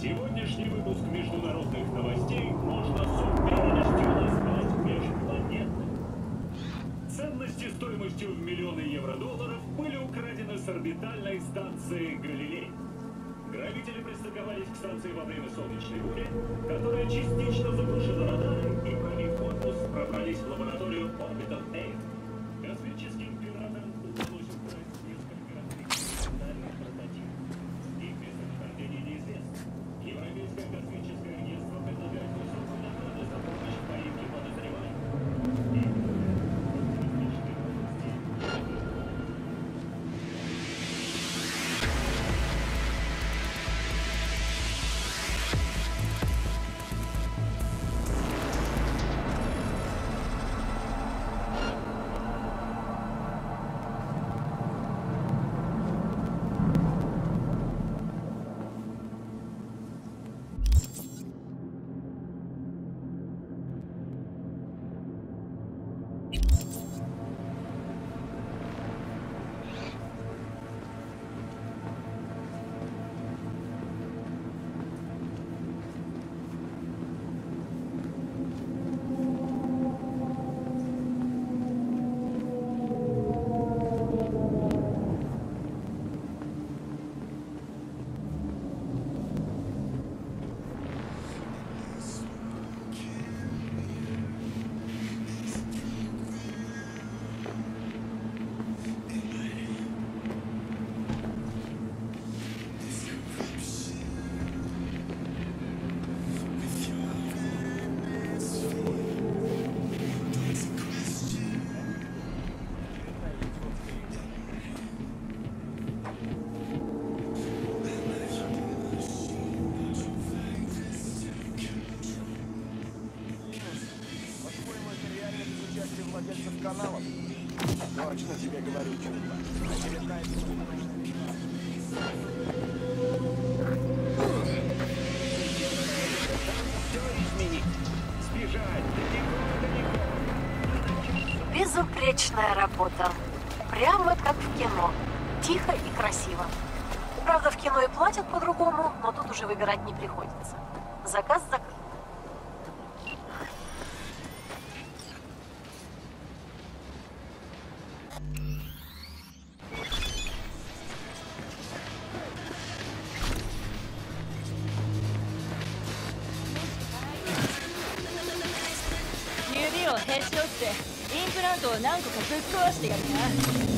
Сегодняшний выпуск международных новостей можно с уверенностью назвать межпланетным. Ценности стоимостью в миллионы евро-долларов были украдены с орбитальной станции «Галилей». Грабители пристыковались к станции во время солнечной бури, которая частично заглушила радары и, пробив корпус, пробрались в лабораторию владельцев каналов? Точно тебе говорю, чувак. Безупречная работа. Прямо как в кино. Тихо и красиво. Правда, в кино и платят по-другому, но тут уже выбирать не приходится. Заказ закрыт. を何個かぶっ壊してやるな。